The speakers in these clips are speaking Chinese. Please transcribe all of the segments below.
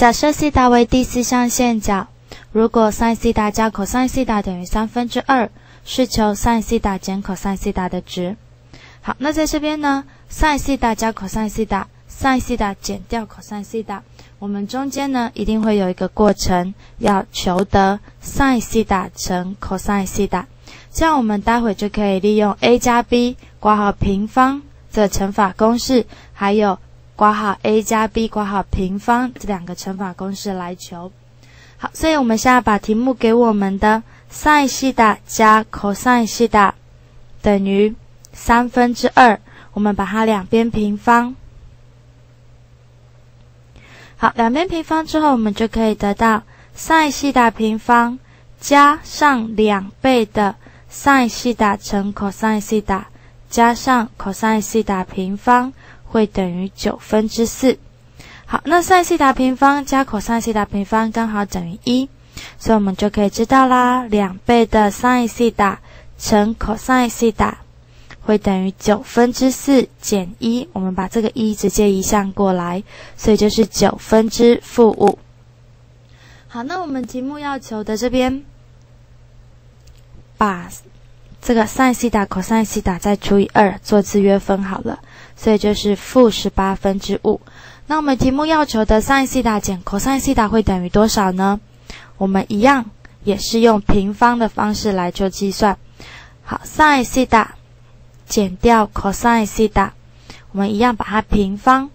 假设西塔为第四象限角，如果 sin 西塔加 cos 西塔等于三分之二，是求 sin 西塔减 cos 西塔的值。好，那在这边呢，sin 西塔加 cos 西塔，sin 西塔减掉 cos 西塔，我们中间呢一定会有一个过程，要求得 sin 西塔乘 cos 西塔，这样我们待会就可以利用 a 加 b 括号平方的乘法公式，还有。括号 a 加 b 括号平方这两个乘法公式来求。好，所以我们现在把题目给我们的 sin 西塔加 cos 西塔等于三分之二，我们把它两边平方。好，两边平方之后，我们就可以得到 sin 西塔平方加上两倍的 sin 西塔乘 cos 西塔加上 cos 西塔平方。会等于九分之四。好，那 sin 西塔平方加 cos 西塔平方刚好等于一，所以我们就可以知道啦，两倍的 sin 西塔乘 cos 西塔会等于九分之四减一。我们把这个一直接移项过来，所以就是九分之负五。好，那我们题目要求的这边，把这个 sin 西塔 cos 西塔再除以二做制约分好了。所以就是负十八分之五。那我们题目要求的 sin 西塔减 cos 西塔会等于多少呢？我们一样也是用平方的方式来做计算。好，sin 西塔减掉 cos 西塔，我们一样把它平方。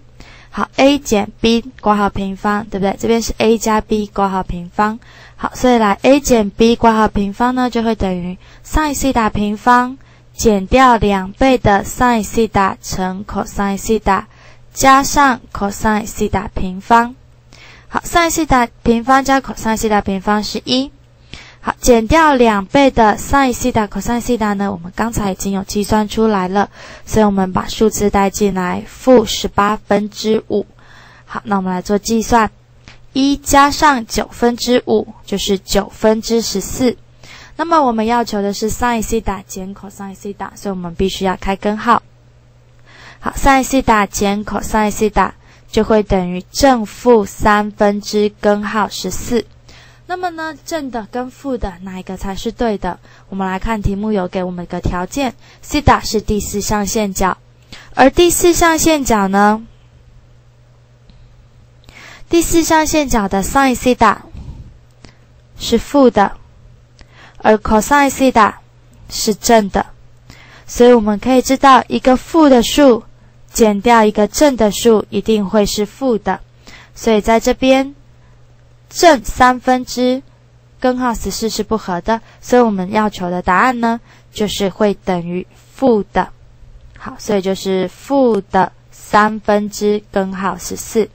好，a 减 b 括号平方，对不对？这边是 a 加 b 括号平方。好，所以来 a 减 b 括号平方呢，就会等于 sin 西塔平方。减掉两倍的 sin 西塔乘 cos 西塔，加上 cos 西塔平方。好，sin 西塔平方加 cos 西塔平方是一。好，减掉两倍的 sin 西塔 cos 西塔呢？我们刚才已经有计算出来了，所以我们把数字带进来，负十八分之五。好，那我们来做计算，一加上九分之五就是九分之十四。那么我们要求的是 sin 西塔减 cos 西塔，所以我们必须要开根号。好，sin 西塔减 cos 西塔就会等于正负三分之根号十四。那么呢，正的跟负的哪一个才是对的？我们来看题目有给我们一个条件，西塔是第四象限角，而第四象限角呢，第四象限角的 sin 西塔是负的。而 cos 西塔是正的，所以我们可以知道，一个负的数减掉一个正的数，一定会是负的。所以在这边，正三分之根号十四是不合的，所以我们要求的答案呢，就是会等于负的。好，所以就是负的三分之根号十四。